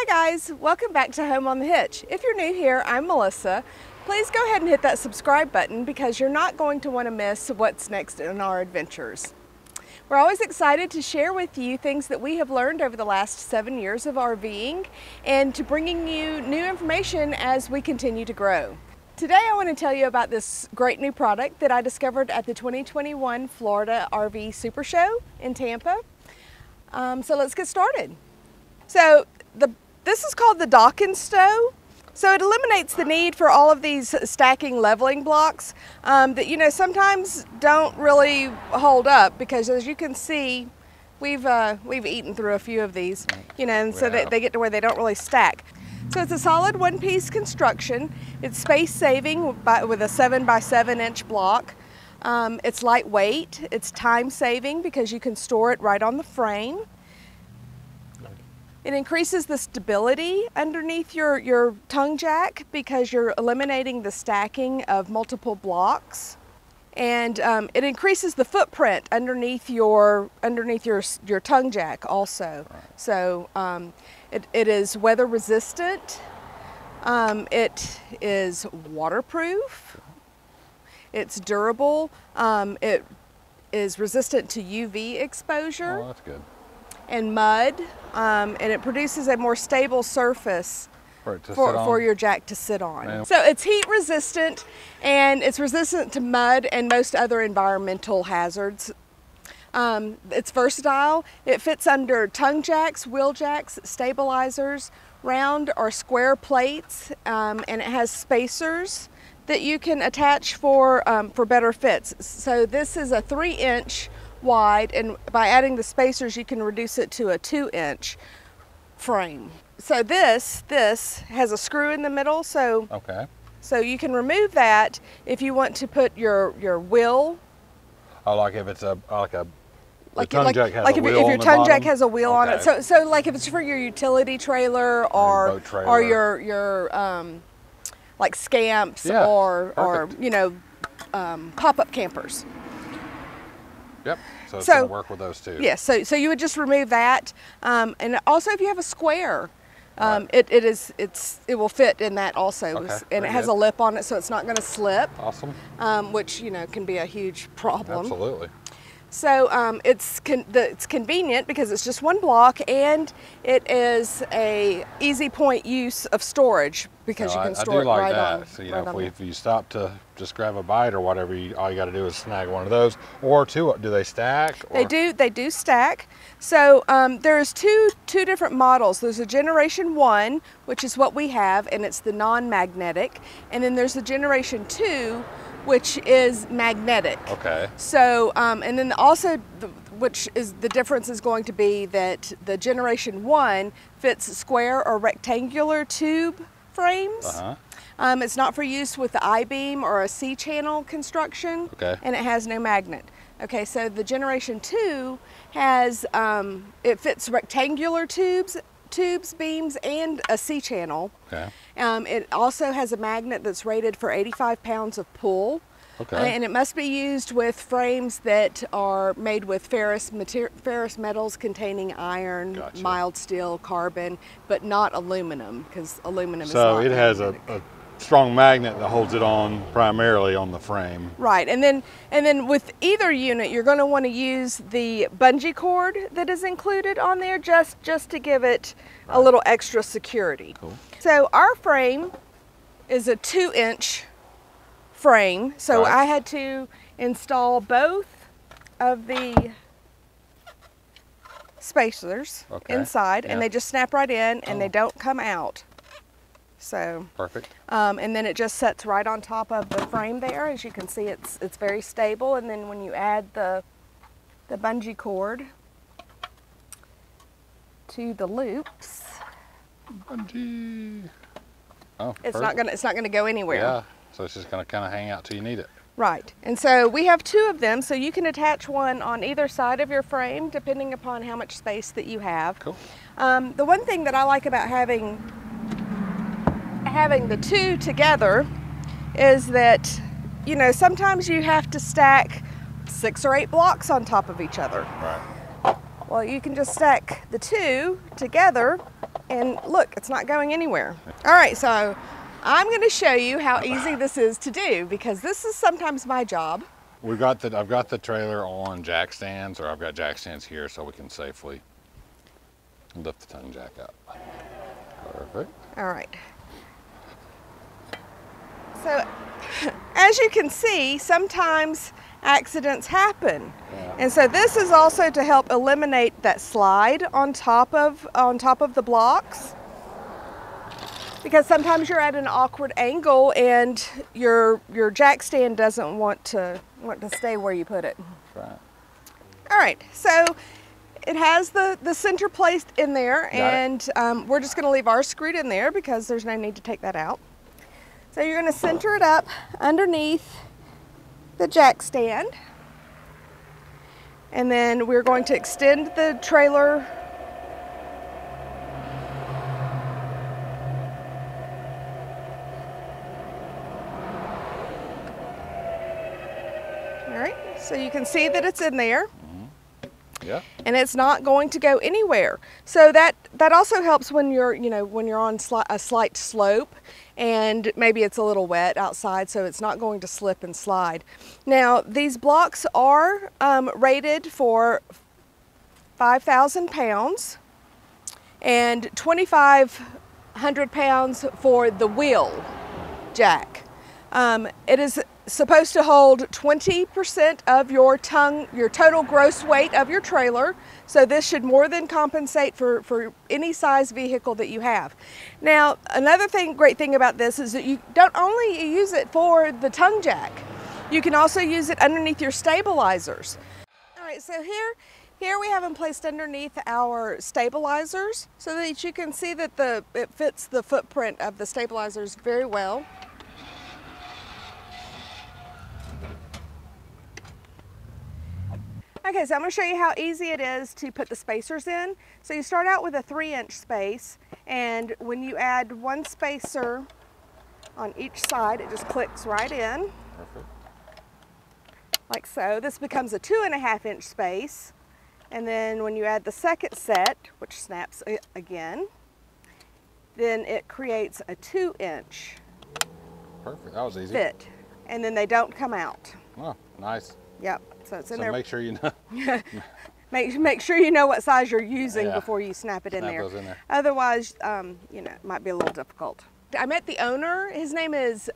Hi guys, welcome back to Home on the Hitch. If you're new here, I'm Melissa. Please go ahead and hit that subscribe button because you're not going to want to miss what's next in our adventures. We're always excited to share with you things that we have learned over the last seven years of RVing and to bringing you new information as we continue to grow. Today I want to tell you about this great new product that I discovered at the 2021 Florida RV Super Show in Tampa. Um, so let's get started. So the, this is called the Dock N Stow. So it eliminates the need for all of these stacking leveling blocks um, that you know sometimes don't really hold up because as you can see we've uh, we've eaten through a few of these you know and so they, they get to where they don't really stack. So it's a solid one piece construction. It's space saving by, with a seven by seven inch block. Um, it's lightweight, it's time saving because you can store it right on the frame. It increases the stability underneath your, your tongue jack because you're eliminating the stacking of multiple blocks. And um, it increases the footprint underneath your underneath your your tongue jack also. So um, it, it is weather resistant. Um, it is waterproof. It's durable. Um, it is resistant to UV exposure. Oh, that's good. And mud, um, and it produces a more stable surface For it to for, for your jack to sit on. Yeah. So it's heat resistant and it's resistant to mud and most other environmental hazards. Um, it's versatile. It fits under tongue jacks, wheel jacks, stabilizers, round or square plates, um, and it has spacers that you can attach for, um, for better fits. So this is a three inch wide and by adding the spacers you can reduce it to a two inch frame. So this, this has a screw in the middle so, Okay. so you can remove that if you want to put your, your wheel Oh, like if it's a like a like, like, jack has like a if, wheel if your on tongue jack has a wheel on it. So so like if it's for your utility trailer or boat trailer. or your your um, like scamps Yeah, or or you know um, pop up campers. Yep. So it's So- gonna work with those two. Yes. So so you would just remove that, um, and also if you have a square. Um, Right. it, it is it's it will fit in that also Okay, and it has good. a lip on it so it's not going to slip Awesome. um, which you know can be a huge problem Absolutely. So um, it's con- the, it's convenient because it's just one block and it is a easy point use of storage because No, you can I store I do like right that. on. so you right know, if, we, if you stop to just grab a bite or whatever, you, all you got to do is snag one of those or two. Do they stack? They do they do stack. So um, there's two two different models. There's a generation one, which is what we have, and it's the non-magnetic, and then there's the generation two, which is magnetic. Okay. So, um, and then also, the, which is the difference is going to be that the Generation 1 fits square or rectangular tube frames. Uh huh. Um, it's not for use with the I-beam or a C-channel construction. Okay. And it has no magnet. Okay, so the Generation 2 has, um, it fits rectangular tubes, tubes, beams, and a C-channel. Okay. Um, it also has a magnet that's rated for 85 pounds of pull. Okay. Uh, and it must be used with frames that are made with ferrous, ferrous metals containing iron, Gotcha. mild steel, carbon, but not aluminum because aluminum is So it has a, a strong magnet that holds it on primarily on the frame. Right, and then and then with either unit, you're going to want to use the bungee cord that is included on there, just just to give it a little extra security. Cool. So our frame is a two-inch frame, so Right. I had to install both of the spacers Okay, inside, yeah. and they just snap right in, and they Oh. don't come out. So. Perfect. Um, and then it just sets right on top of the frame there. As you can see, it's it's very stable. And then when you add the the bungee cord to the loops, Bungee. Oh, it's not gonna it's not gonna go anywhere. Yeah. So it's just gonna kind of hang out till you need it. Right. And so we have two of them, so you can attach one on either side of your frame, depending upon how much space that you have. Cool. Um, the one thing that I like about having having the two together is that you know sometimes you have to stack six or eight blocks on top of each other. Right. Well, you can just stack the two together and look, it's not going anywhere. All right, so I'm going to show you how easy this is to do because this is sometimes my job. We've got the, I've got the trailer on jack stands, or I've got jack stands here so we can safely lift the tongue jack up. Perfect. All right. So, as you can see, sometimes accidents happen. Yeah. And so this is also to help eliminate that slide on top of on top of the blocks. Because sometimes you're at an awkward angle and your your jack stand doesn't want to want to stay where you put it. Right. All right, so it has the, the center placed in there Got and um, we're just gonna leave our screwed in there because there's no need to take that out. So you're gonna center it up underneath the jack stand. And then we're going to extend the trailer All right, so you can see that it's in there mm-hmm. Yeah. and it's not going to go anywhere. So that that also helps when you're you know when you're on sli- a slight slope and maybe it's a little wet outside, so it's not going to slip and slide. Now these blocks are um, rated for 5,000 pounds and 2,500 pounds for the wheel jack. Um, it is supposed to hold 20% of your tongue, your total gross weight of your trailer. So this should more than compensate for, for any size vehicle that you have. Now, another thing, great thing about this is that you don't only use it for the tongue jack, you can also use it underneath your stabilizers. All right, so here, here we have them placed underneath our stabilizers so that you can see that the, it fits the footprint of the stabilizers very well. Okay, so I'm going to show you how easy it is to put the spacers in. So you start out with a three inch space and when you add one spacer on each side, it just clicks right in Perfect. like so. This becomes a two and a half inch space. And then when you add the second set, which snaps again, then it creates a two inch Perfect. That was easy. fit. And then they don't come out. Oh, nice. Yep, so it's in So there. make sure you know. Make, make sure you know what size you're using Yeah. before you snap it in Snap there. those in there. Otherwise, um, you know, it might be a little difficult. I met the owner. His name is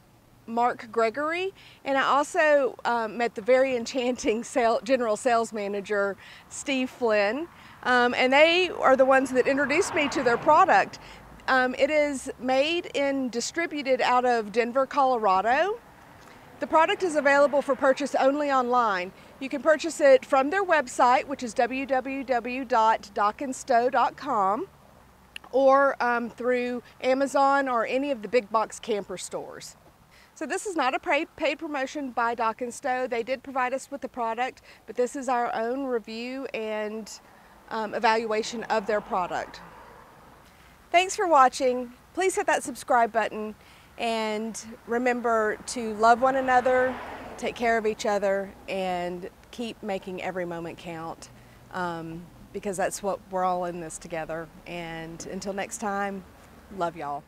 Mark Gregory, and I also um, met the very enchanting sale, general sales manager, Steve Flynn. Um, and they are the ones that introduced me to their product. Um, it is made and distributed out of Denver, Colorado. The product is available for purchase only online. You can purchase it from their website, which is www.dockandstow.com, or um, through Amazon or any of the big box camper stores. So this is not a paid, promotion by Dock N Stow. They did provide us with the product, but this is our own review and um, evaluation of their product. Thanks for watching. Please hit that subscribe button and remember to love one another, take care of each other, and keep making every moment count um, because that's what we're all in this together. And until next time, love y'all.